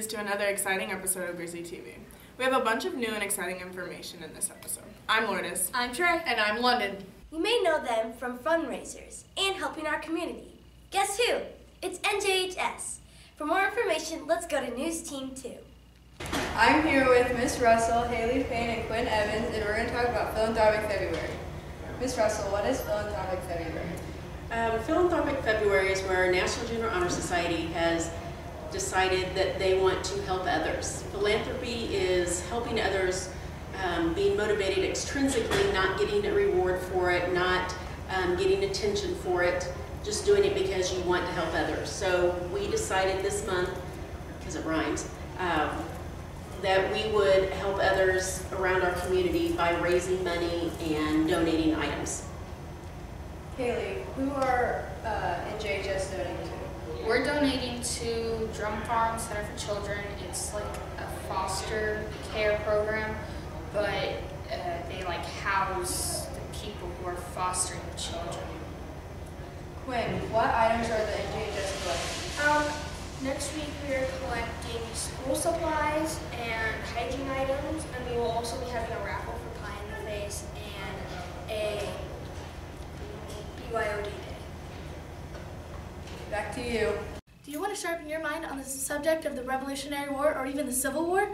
Grizzlies to another exciting episode of Grizzly TV. We have a bunch of new and exciting information in this episode. I'm Lourdes. I'm Trey. And I'm London. You may know them from fundraisers and helping our community. Guess who? It's NJHS. For more information, let's go to News Team 2. I'm here with Miss Russell, Haley Payne, and Quinn Evans, and we're going to talk about Philanthropic February. Miss Russell, what is Philanthropic February? Um, Philanthropic February is where National Junior Honor Society has decided that they want to help others. Philanthropy is helping others, um, being motivated extrinsically, not getting a reward for it, not um, getting attention for it, just doing it because you want to help others. So we decided this month, because it rhymes, um, that we would help others around our community by raising money and donating items. Haley, who are uh, NJHS donating to? We're donating to Drumm Farm Center for Children. It's like a foster care program, but uh, they like house the people who are fostering the children. Quinn, what items are the NJHS collecting? Um, next week we are collecting school supplies and hygiene items, and we will also be having a raffle for Pie in the Face and a BYOD day. Back to you. Do you want to sharpen your mind on the subject of the Revolutionary War or even the Civil War?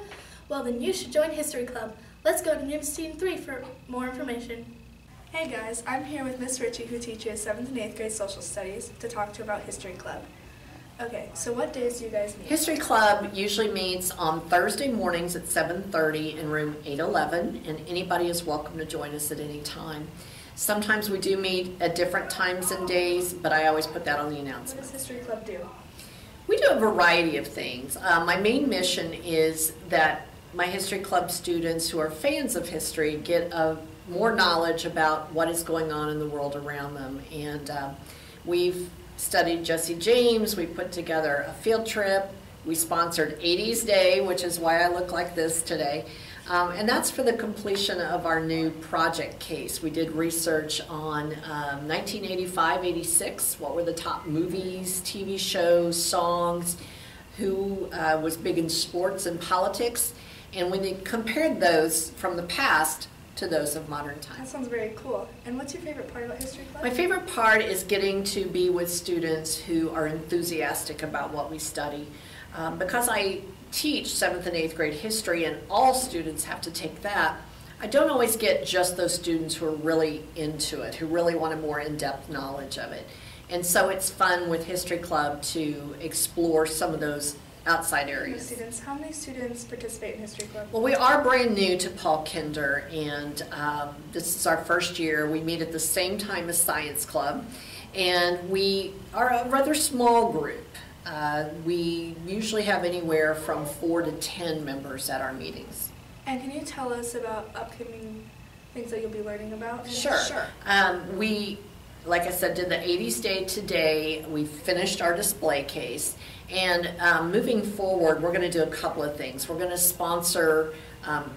Well, then you should join History Club. Let's go to News Team 3 for more information. Hey guys, I'm here with Miss Ritchie who teaches 7th and 8th grade social studies to talk to you about History Club. Okay, so what days do you guys meet? History Club usually meets on Thursday mornings at 7:30 in room 811 and anybody is welcome to join us at any time. Sometimes we do meet at different times and days, but I always put that on the What does History Club do? We do a variety of things. Uh, my main mission is that my history club students who are fans of history get a, more knowledge about what is going on in the world around them. And uh, we've studied Jesse James, we put together a field trip, we sponsored 80s Day, which is why I look like this today. Um, and that's for the completion of our new project case. We did research on um, 1985 86, what were the top movies, TV shows, songs, who uh, was big in sports and politics, and when they compared those from the past to those of modern times. That sounds very cool. And what's your favorite part about History Club? My favorite part is getting to be with students who are enthusiastic about what we study. Um, because I teach seventh and eighth grade history, and all students have to take that, I don't always get just those students who are really into it, who really want a more in depth knowledge of it. And so it's fun with History Club to explore some of those outside areas. students, how many students participate in History Club? Well, we are brand new to Paul Kinder, and um, this is our first year. We meet at the same time as Science Club, and we are a rather small group. Uh, we usually have anywhere from four to ten members at our meetings. And can you tell us about upcoming things that you'll be learning about? Sure. Um, we, like I said, did the 80s Day today. We finished our display case. And um, moving forward, we're going to do a couple of things. We're going to sponsor um,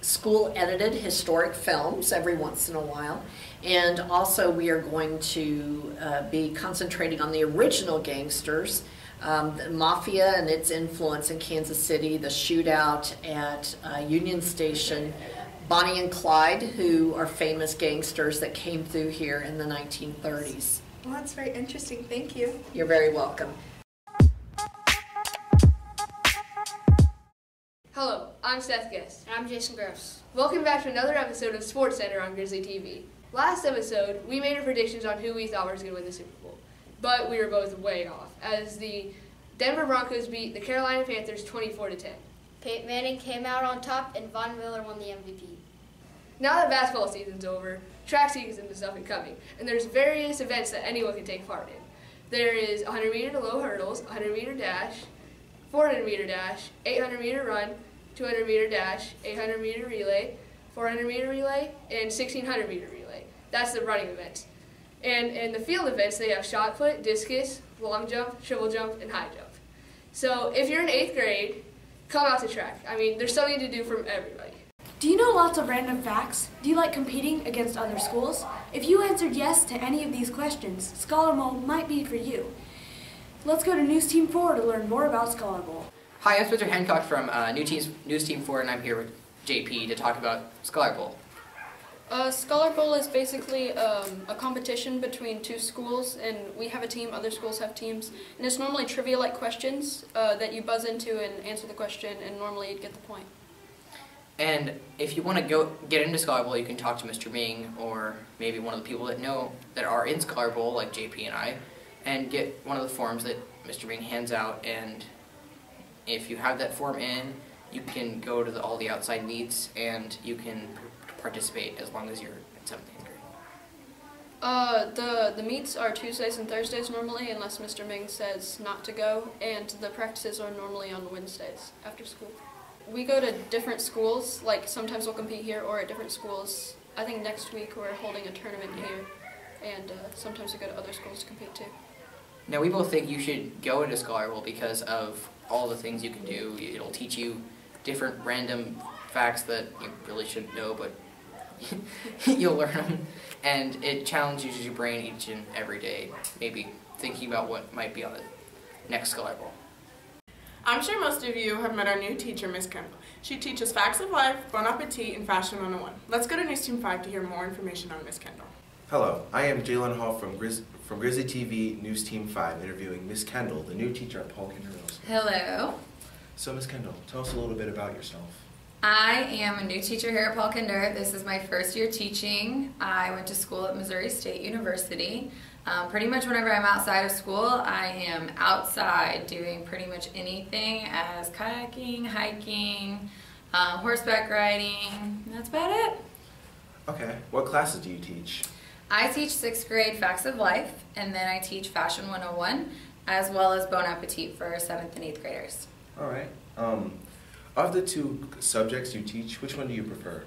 school edited historic films every once in a while. And also, we are going to uh, be concentrating on the original gangsters. Um, the mafia and its influence in Kansas City, the shootout at uh, Union Station, Bonnie and Clyde, who are famous gangsters that came through here in the 1930s. Well, that's very interesting. Thank you. You're very welcome. Hello, I'm Seth Guest. And I'm Jason Gross. Welcome back to another episode of Sports Center on Grizzly TV. Last episode, we made our predictions on who we thought was going to win the Super Bowl, but we were both way off as the Denver Broncos beat the Carolina Panthers 24 to 10. Peyton Manning came out on top, and Von Miller won the MVP. Now that basketball season's over, track season is up and coming, and there's various events that anyone can take part in. There is 100 meter to low hurdles, 100 meter dash, 400 meter dash, 800 meter run, 200 meter dash, 800 meter relay, 400 meter relay, and 1600 meter relay. That's the running events. And in the field events, they have shot put, discus, long jump, triple jump, and high jump. So if you're in eighth grade, come out to track. I mean, there's something to do from everybody. Do you know lots of random facts? Do you like competing against other schools? If you answered yes to any of these questions, Scholar Bowl might be for you. Let's go to News Team 4 to learn more about Scholar Bowl. Hi, I'm Spencer Hancock from uh, New Teams, News Team 4, and I'm here with JP to talk about Scholar Bowl. Uh, Scholar Bowl is basically um, a competition between two schools, and we have a team, other schools have teams, and it's normally trivia-like questions uh, that you buzz into and answer the question, and normally you'd get the point. And if you want to go get into Scholar Bowl, you can talk to Mr. Ming or maybe one of the people that know that are in Scholar Bowl, like JP and I, and get one of the forms that Mr. Ming hands out. And if you have that form in, you can go to the, all the outside meets and you can participate as long as you're in seventh grade. Uh, the the meets are Tuesdays and Thursdays normally, unless Mr. Ming says not to go, and the practices are normally on Wednesdays after school. We go to different schools. Like sometimes we'll compete here or at different schools. I think next week we're holding a tournament here, and uh, sometimes we go to other schools to compete too. Now we both think you should go into Scholar Bowl because of all the things you can do. It'll teach you different random facts that you really shouldn't know, but you'll learn them. And it challenges your brain each and every day, maybe thinking about what might be on the next Scholar Bowl. I'm sure most of you have met our new teacher, Miss Kendall. She teaches Facts of Life, Bon Appetit, and Fashion 101. Let's go to News Team 5 to hear more information on Miss Kendall. Hello, I am Jalen Hall from, Grizz from Grizzly TV News Team 5 interviewing Miss Kendall, the new teacher at Paul Kinder Hello. So Miss Kendall, tell us a little bit about yourself. I am a new teacher here at Paul Kinder. This is my first year teaching. I went to school at Missouri State University. Um, pretty much whenever I'm outside of school, I am outside doing pretty much anything as kayaking, hiking, um, horseback riding. That's about it. Okay, what classes do you teach? I teach sixth grade Facts of Life, and then I teach Fashion 101, as well as Bon Appetit for seventh and eighth graders. All right. Um, of the two subjects you teach, which one do you prefer?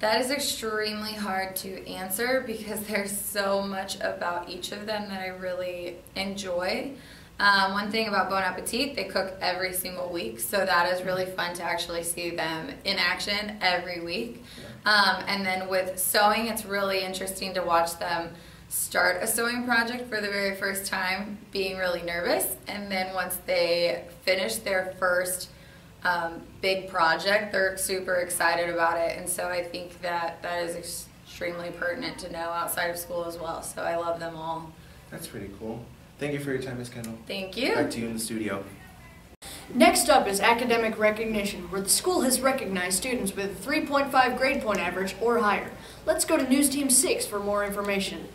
That is extremely hard to answer because there's so much about each of them that I really enjoy. Um, one thing about Bon Appetit, they cook every single week, so that is really fun to actually see them in action every week. Um, and then with sewing, it's really interesting to watch them start a sewing project for the very first time, being really nervous, and then once they finish their first um, big project, they're super excited about it. And so I think that that is extremely pertinent to know outside of school as well. So I love them all. That's pretty cool. Thank you for your time, Ms. Kendall. Thank you. Back to you in the studio. Next up is academic recognition, where the school has recognized students with a 3.5 grade point average or higher. Let's go to News Team 6 for more information.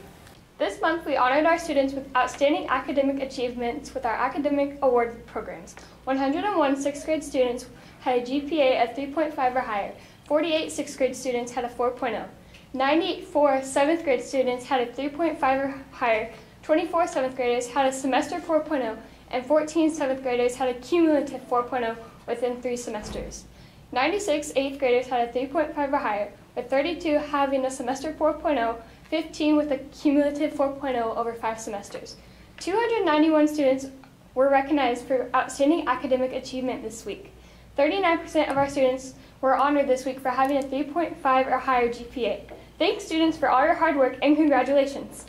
This month, we honored our students with outstanding academic achievements with our academic award programs. 101 sixth grade students had a GPA of 3.5 or higher. 48 sixth grade students had a 4.0. 94 seventh grade students had a 3.5 or higher. 24 seventh graders had a semester 4.0, and 14 seventh graders had a cumulative 4.0 within three semesters. 96 eighth graders had a 3.5 or higher, with 32 having a semester 4.0 15 with a cumulative 4.0 over five semesters. 291 students were recognized for outstanding academic achievement this week. 39% of our students were honored this week for having a 3.5 or higher GPA. Thanks, students, for all your hard work and congratulations.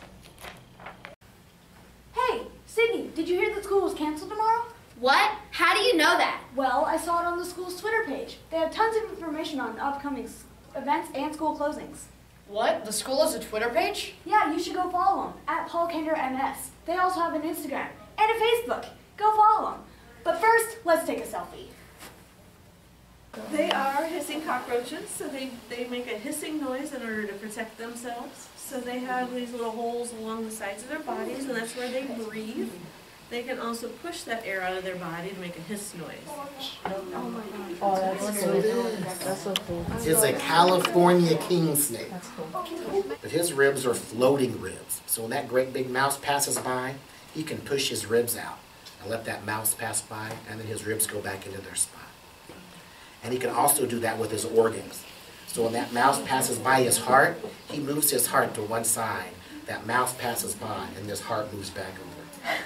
Hey, Sydney, did you hear that school was canceled tomorrow? What? How do you know that? Well, I saw it on the school's Twitter page. They have tons of information on upcoming events and school closings. What? The school has a Twitter page? Yeah, you should go follow them at Paul Kinder MS. They also have an Instagram and a Facebook. Go follow them. But first, let's take a selfie. They are hissing cockroaches, so they, they make a hissing noise in order to protect themselves. So they have these little holes along the sides of their bodies, and that's where they breathe. They can also push that air out of their body to make a hiss noise. Oh my god. Oh, that's cool. That's so cool. It's a California king snake. But his ribs are floating ribs. So when that great big mouse passes by, he can push his ribs out and let that mouse pass by, and then his ribs go back into their spot. And he can also do that with his organs. So when that mouse passes by his heart, he moves his heart to one side. That mouse passes by, and his heart moves back over.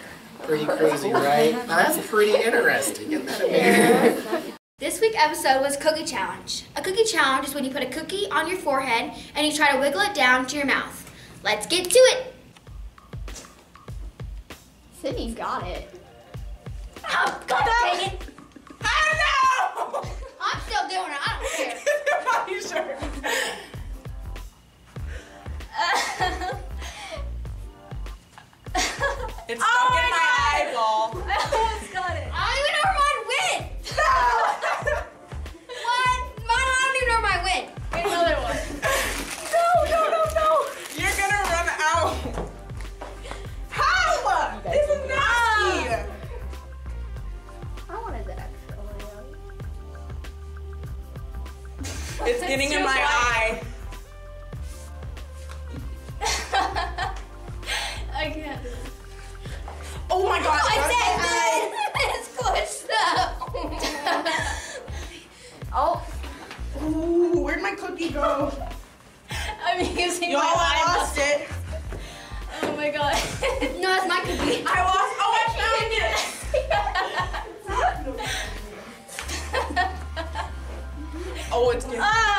Pretty crazy, right? Now that's pretty interesting. Isn't that amazing? This week's episode was Cookie Challenge. A cookie challenge is when you put a cookie on your forehead and you try to wiggle it down to your mouth. Let's get to it. Sydney got it. Oh, God dang it. I don't know! I'm still doing it. I don't care. Are you sure? It's Oh in my eye. I can't. Oh my god. I said good. It's squished up. oh. Ooh, where'd my cookie go? I'm using Y'all, my I lost it. Oh my god. no, it's my cookie. I lost. Oh, I found it. Oh, it's getting. Ah.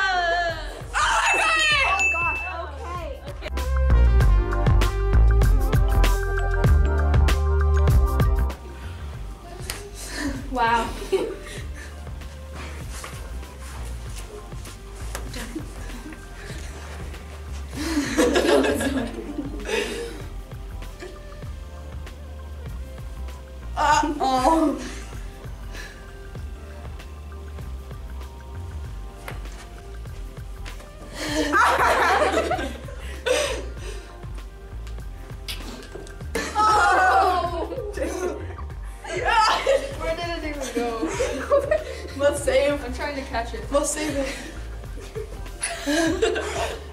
Oh,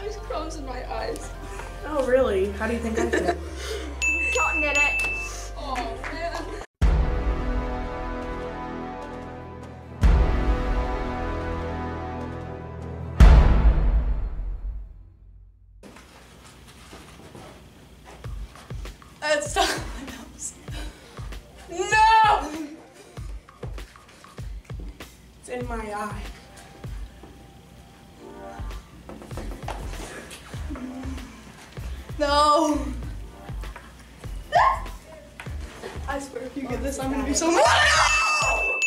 there's crumbs in my eyes. Oh, really? How do you think I feel? Cotton did it. Oh man. It's in my nose. No! It's in my eye. No! I swear if you get this, I'm gonna be so mad.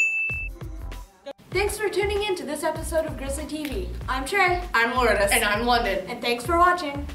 Thanks for tuning in to this episode of Grizzly TV. I'm Trey. I'm Lourdes. And I'm London. And thanks for watching.